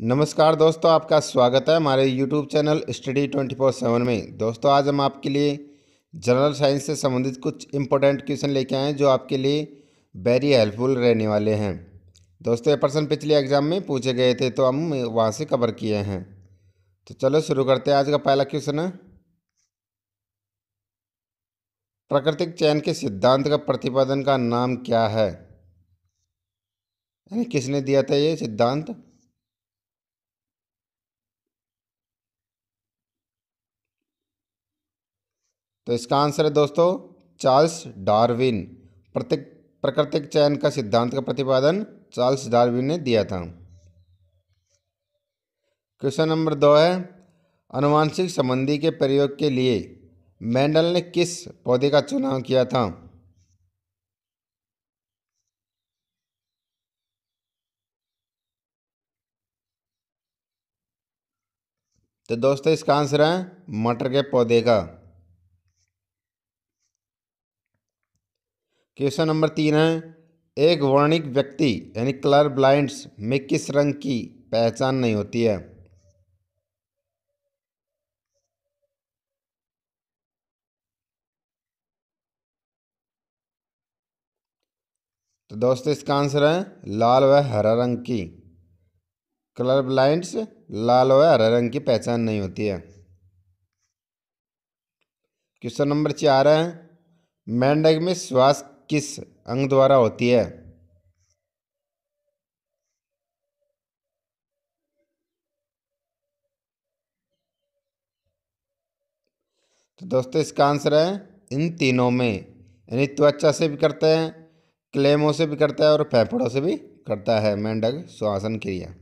नमस्कार दोस्तों, आपका स्वागत है हमारे YouTube channel study twenty four seven में। दोस्तों, आज हम आपके लिए जनरल साइंस से संबंधित कुछ इंपॉर्टेंट क्वेश्चन लेके आए हैं जो आपके लिए वेरी हेल्पफुल रहने वाले हैं। दोस्तों, ये प्रश्न पिछले एग्ज़ाम में पूछे गए थे तो हम वहाँ से कवर किए हैं। तो चलो शुरू करते हैं आज का पहला क्वेश्चन है प्राकृतिक चयन के सिद्धांत का प्रतिपादन का नाम क्या है? किसने दिया था ये सिद्धांत? तो इसका आंसर है दोस्तों, चार्ल्स डार्विन। प्रत्येक, प्राकृतिक चयन का सिद्धांत का प्रतिपादन चार्ल्स डार्विन ने दिया था। क्वेश्चन नंबर दो है, अनुवांशिक संबंधी के प्रयोग के लिए मेंडल ने किस पौधे का चुनाव किया था? तो दोस्तों, इसका आंसर है मटर के पौधे का। क्वेश्चन नंबर तीन है, एक वर्णिक व्यक्ति, यानी कलर ब्लाइंड्स में किस रंग की पहचान नहीं होती है? तो दोस्तों, इसका आंसर है लाल व हरा रंग की। कलर ब्लाइंड्स लाल व हरा रंग की पहचान नहीं होती है। क्वेश्चन नंबर चार है, मेंढक में श्वास किस अंग द्वारा होती है? तो दोस्तों, इसका आंसर है, इन तीनों में। यानी त्वचा से भी करते हैं, क्लेमों से भी करता है और फेफड़ों से भी करता है। मेंढक श्वासन क्रिया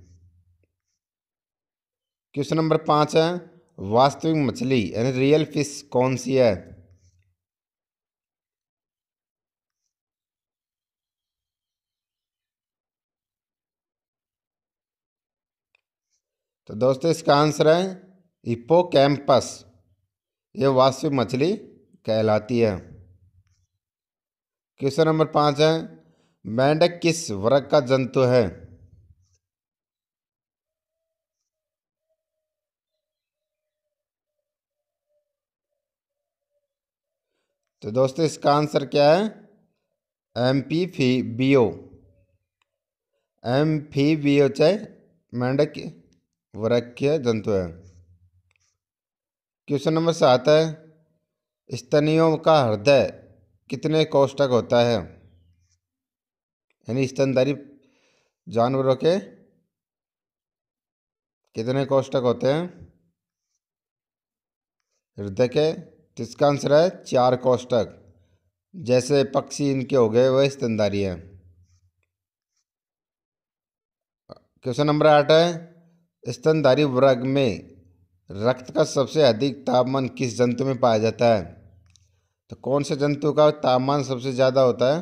क्वेश्चन नंबर पाँच है, वास्तविक मछली, यानी रियल फ़िश कौन सी है? तो दोस्तों, इसका आंसर है हिप्पोकैम्पस। ये वास्तविक मछली कहलाती है। क्वेश्चन नंबर पाँच है मेंढक किस वर्ग का जंतु है? तो दोस्तों, इसका आंसर क्या है? एम पी फ़ी बी ओ एम फ़ी बी ओ चाहे मेंढक वरक्य जंतु है। क्वेश्चन नंबर सात है, स्तनियों का हृदय कितने कोष्टक होता है? यानी स्तनधारी जानवरों के कितने कोष्टक होते हैं? हृदय के इसका आंसर है चार कोष्टक जैसे पक्षी इनके हो गए, वह स्तनधारी हैं। क्वेश्चन नंबर आठ है स्तनधारी वर्ग में रक्त का सबसे अधिक तापमान किस जंतु में पाया जाता है? तो कौन से जंतु का तापमान सबसे ज़्यादा होता है?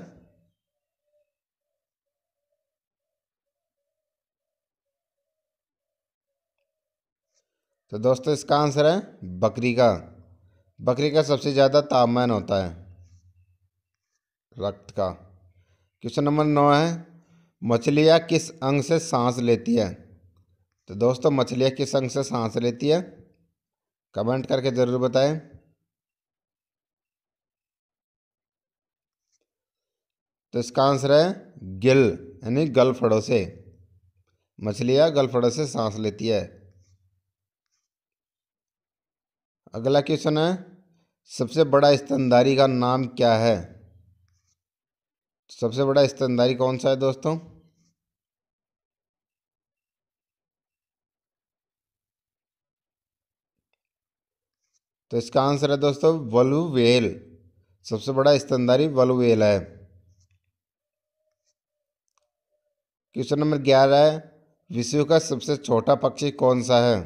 तो दोस्तों, इसका आंसर है बकरी का। बकरी का सबसे ज़्यादा तापमान होता है रक्त का। क्वेश्चन नंबर नौ है, मछलियाँ किस अंग से सांस लेती है? तो दोस्तों, मछलियाँ किस अंग से सांस लेती है? कमेंट करके ज़रूर बताएँ। तो इसका आंसर है गिल, यानी गलफड़ों से। मछलियाँ गलफड़ों से सांस लेती है। अगला क्वेश्चन है, सबसे बड़ा स्तनधारी का नाम क्या है? सबसे बड़ा स्तनधारी कौन सा है दोस्तों? तो इसका आंसर है दोस्तों, वलुवेल। सबसे बड़ा स्तनधारी वलुवेल है। क्वेश्चन नंबर ग्यारह है, विश्व का सबसे छोटा पक्षी कौन सा है?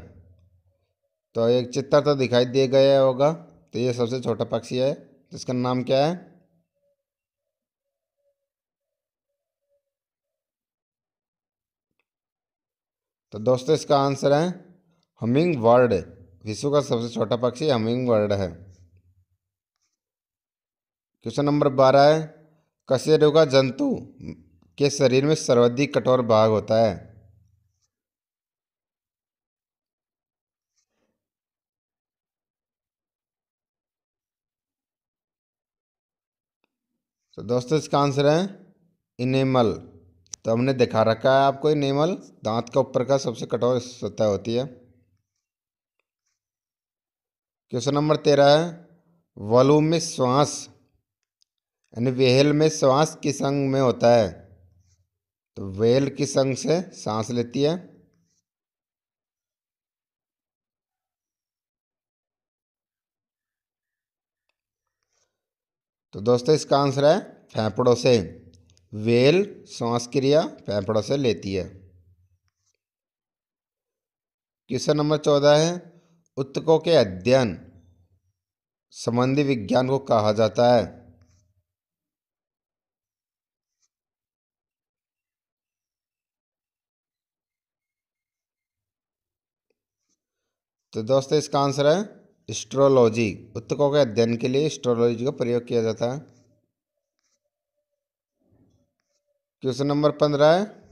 तो एक चित्र तो दिखाई दे गया होगा तो ये सबसे छोटा पक्षी है तो इसका नाम क्या है? तो दोस्तों, इसका आंसर है हमिंग वर्ड विश्व का सबसे छोटा पक्षी हमिंग बर्ड है। क्वेश्चन नंबर बारह है कशेरुका जंतु के शरीर में सर्वाधिक कठोर भाग होता है। तो दोस्तों इसका आंसर है इनेमल। तो हमने दिखा रखा है आपको इनेमल, दांत के ऊपर का सबसे कठोर सतह होती है। क्वेश्चन नंबर तेरह है, वॉल्यूम में श्वास, यानी वेहल में श्वास किस अंग में होता है? तो वेल किस अंग से सांस लेती है? तो दोस्तों, इसका आंसर है फेफड़ों से। वेल श्वास क्रिया फेफड़ों से लेती है। क्वेश्चन नंबर चौदह है उत्तकों के अध्ययन संबंधी विज्ञान को कहा जाता है। तो दोस्तों, इसका आंसर है एस्ट्रोलॉजी। उत्तकों के अध्ययन के लिए एस्ट्रोलॉजी का प्रयोग किया जाता है। क्वेश्चन नंबर पंद्रह है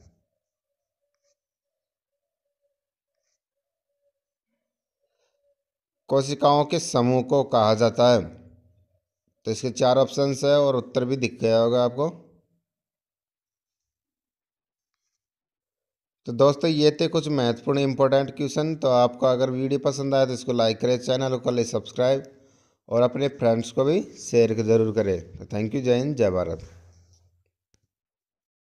कोशिकाओं के समूह को कहा जाता है। तो इसके चार ऑप्शंस है और उत्तर भी दिख गया होगा आपको। तो दोस्तों, ये थे कुछ महत्वपूर्ण इंपॉर्टेंट क्वेश्चन तो आपको अगर वीडियो पसंद आए तो इसको लाइक करें चैनल को ले सब्सक्राइब और अपने फ्रेंड्स को भी शेयर ज़रूर करें। तो थैंक यू जय हिंद, जय भारत।